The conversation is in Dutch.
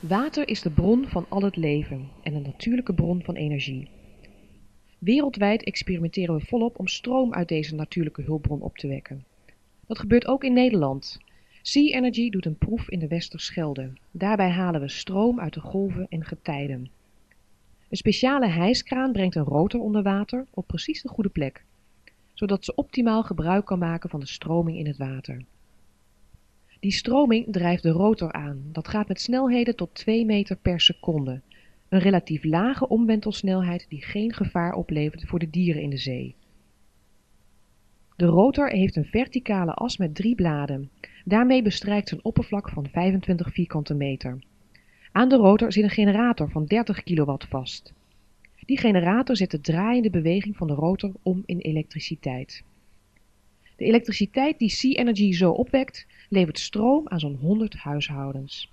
Water is de bron van al het leven en een natuurlijke bron van energie. Wereldwijd experimenteren we volop om stroom uit deze natuurlijke hulpbron op te wekken. Dat gebeurt ook in Nederland. Sea Energy doet een proef in de Westerschelde. Daarbij halen we stroom uit de golven en getijden. Een speciale hijskraan brengt een rotor onder water op precies de goede plek, zodat ze optimaal gebruik kan maken van de stroming in het water. Die stroming drijft de rotor aan. Dat gaat met snelheden tot 2 meter per seconde. Een relatief lage omwentelsnelheid die geen gevaar oplevert voor de dieren in de zee. De rotor heeft een verticale as met drie bladen. Daarmee bestrijkt een oppervlak van 25 vierkante meter. Aan de rotor zit een generator van 30 kilowatt vast. Die generator zet de draaiende beweging van de rotor om in elektriciteit. De elektriciteit die Sea Energy zo opwekt, levert stroom aan zo'n 100 huishoudens.